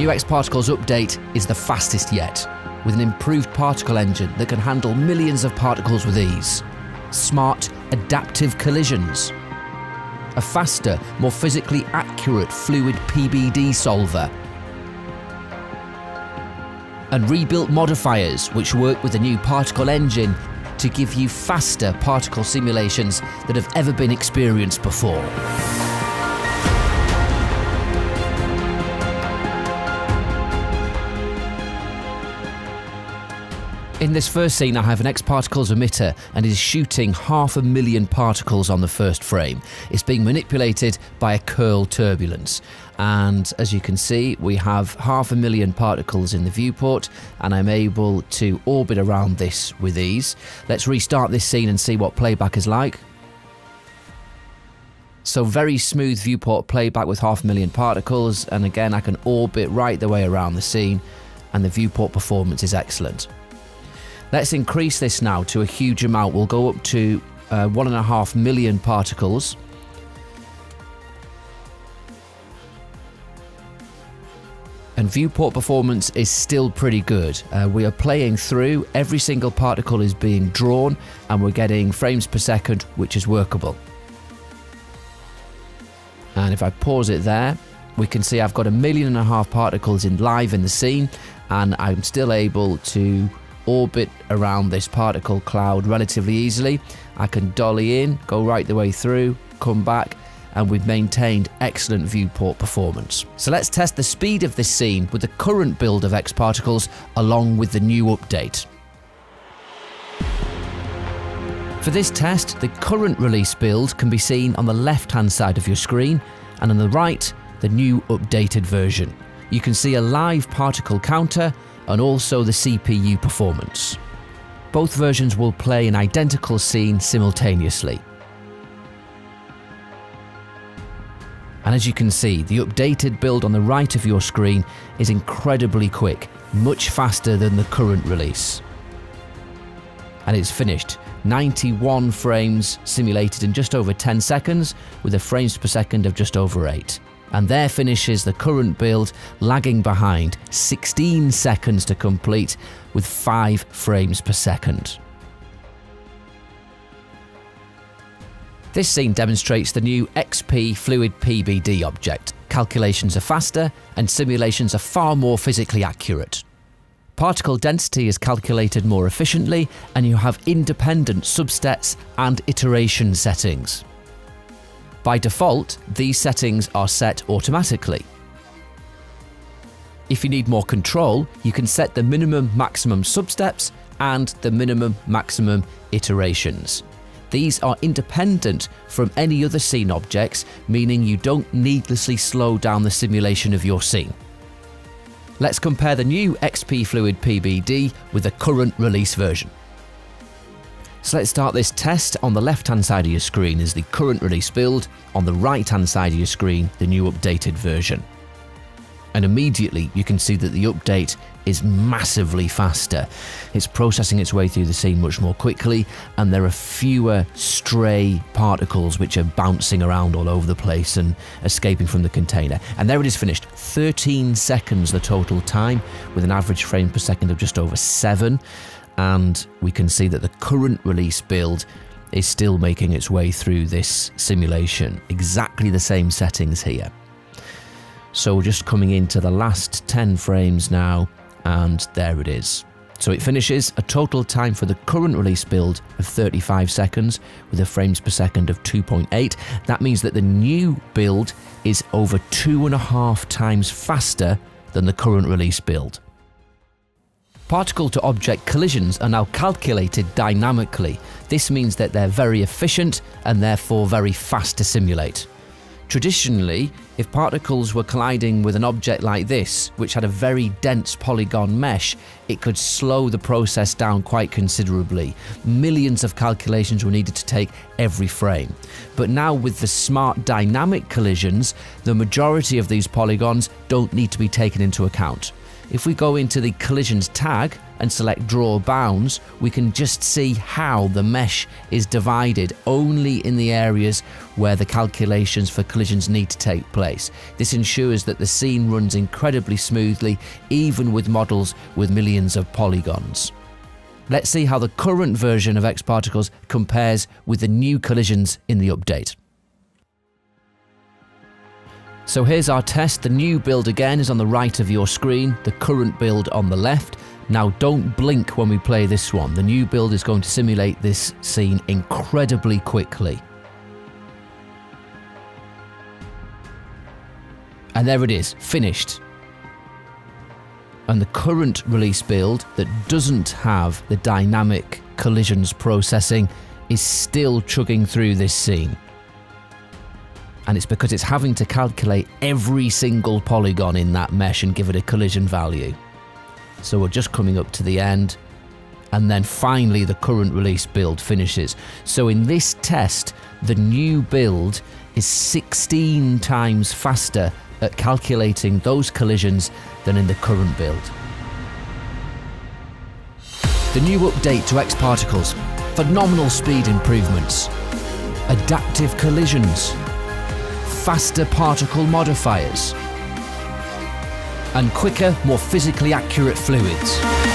new X Particles update is the fastest yet, with an improved particle engine that can handle millions of particles with ease. Smart, adaptive collisions. A faster, more physically accurate fluid PBD solver. And rebuilt modifiers which work with the new particle engine to give you faster particle simulations that have ever been experienced before. In this first scene, I have an X particles emitter and is shooting half a million particles on the first frame. It's being manipulated by a curl turbulence. And as you can see, we have half a million particles in the viewport, and I'm able to orbit around this with ease. Let's restart this scene and see what playback is like. So very smooth viewport playback with half a million particles, and again I can orbit right the way around the scene, and the viewport performance is excellent. Let's increase this now to a huge amount. We'll go up to uh, one and a half million particles. And viewport performance is still pretty good. Uh, we are playing through, every single particle is being drawn, and we're getting frames per second, which is workable. And if I pause it there, we can see I've got a million and a half particles in live in the scene, and I'm still able to orbit around this particle cloud relatively easily. I can dolly in, go right the way through, come back, and we've maintained excellent viewport performance. So let's test the speed of this scene with the current build of X Particles along with the new update. For this test, the current release build can be seen on the left hand side of your screen, and on the right, the new updated version. You can see a live particle counter and also the CPU performance. Both versions will play an identical scene simultaneously. And as you can see, the updated build on the right of your screen is incredibly quick, much faster than the current release. And it's finished. 91 frames simulated in just over 10 seconds, with a frames per second of just over 8 and there finishes the current build lagging behind 16 seconds to complete with 5 frames per second. This scene demonstrates the new XP Fluid PBD object. Calculations are faster and simulations are far more physically accurate. Particle density is calculated more efficiently and you have independent substeps and iteration settings. By default, these settings are set automatically. If you need more control, you can set the minimum maximum substeps and the minimum maximum iterations. These are independent from any other scene objects, meaning you don't needlessly slow down the simulation of your scene. Let's compare the new XP Fluid PBD with the current release version. So let's start this test. On the left hand side of your screen is the current release build, on the right hand side of your screen, the new updated version. And immediately you can see that the update is massively faster. It's processing its way through the scene much more quickly, and there are fewer stray particles which are bouncing around all over the place and escaping from the container. And there it is finished. 13 seconds the total time, with an average frame per second of just over 7 and we can see that the current release build is still making its way through this simulation. Exactly the same settings here. So we're just coming into the last 10 frames now, and there it is. So it finishes a total time for the current release build of 35 seconds with a frames per second of 2.8. That means that the new build is over two and a half times faster than the current release build. Particle to object collisions are now calculated dynamically. This means that they're very efficient and therefore very fast to simulate. Traditionally, if particles were colliding with an object like this, which had a very dense polygon mesh, it could slow the process down quite considerably. Millions of calculations were needed to take every frame. But now with the smart dynamic collisions, the majority of these polygons don't need to be taken into account If we go into the collisions tag and select draw bounds, we can just see how the mesh is divided only in the areas where the calculations for collisions need to take place. This ensures that the scene runs incredibly smoothly, even with models with millions of polygons. Let's see how the current version of X-Particles compares with the new collisions in the update. So here's our test. The new build again is on the right of your screen, the current build on the left. Now don't blink when we play this one. The new build is going to simulate this scene incredibly quickly. And there it is, finished. And the current release build that doesn't have the dynamic collisions processing is still chugging through this scene and it's because it's having to calculate every single polygon in that mesh and give it a collision value. So we're just coming up to the end and then finally the current release build finishes. So in this test, the new build is 16 times faster at calculating those collisions than in the current build. The new update to X-Particles, phenomenal speed improvements, adaptive collisions, faster particle modifiers, and quicker, more physically accurate fluids.